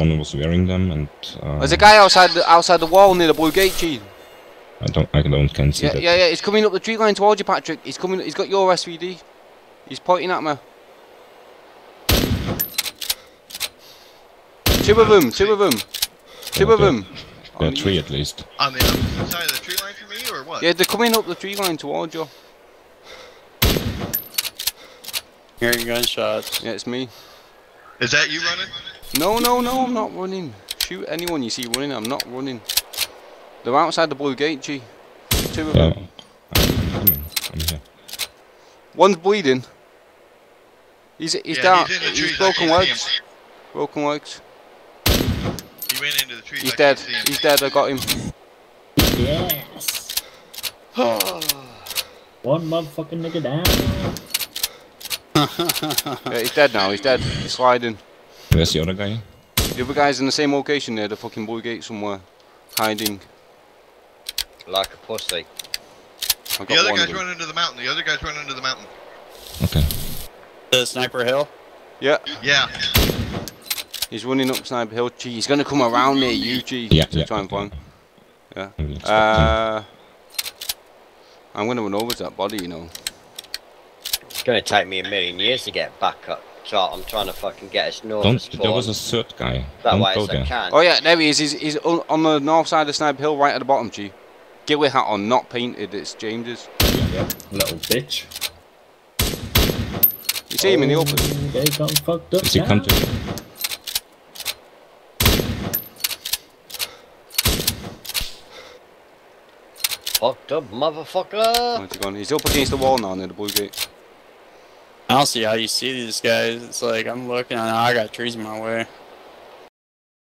one was wearing them, and uh, There's a guy outside the outside the wall near the blue gate, G. I don't, I don't can see Yeah, that. yeah, yeah. He's coming up the tree line towards you, Patrick. He's coming. He's got your SVD. He's pointing at me. Two of them. Two of them. Two of them. There are three at least. On the opposite side of the tree line for me, or what? Yeah, they're coming up the tree line towards you. Hearing gunshots. Yeah, it's me. Is that you running? No, no, no. I'm not running. Shoot anyone you see running. I'm not running. They're outside the blue gate, G. Two of Yeah, them. I'm coming. I'm here. One's bleeding. He's he's Yeah, down. he's in the He's, broken can't legs. Broken legs. He went into the trees. He's I dead. can't see him. He's dead. I got him. Yes. One motherfucking nigga down. Yeah, he's dead now. He's dead. He's sliding. Where's the other guy? The other guy's in the same location there, the fucking blue gate somewhere, hiding. Like a pussy. The other guy's them. running to the mountain. The other guy's running into the mountain. Okay. The sniper hill. Yeah, Yeah. he's running up Sniper Hill. Gee, he's gonna come around near you, G, Yeah, to yeah, try and find. Yeah. I will expect them. Uh, I'm gonna run over to that body, you know. It's gonna take me a million years to get back up. So I'm trying to fucking get as north Don't. as There was a possible. third guy. That Don't way go as I there. can. Oh yeah, there he is. He's, he's on, on the north side of Sniper Hill, right at the bottom, G. Ghillie hat on, not painted. It's James's. Yep, little bitch. You see him in the oh, open. Oh, They got fucked up Is he now. come to? Fucked up motherfucker. Where's he gone? He's up against the wall now near the blue gate. I don't see how you see these guys. It's like I'm looking and I got trees in my way.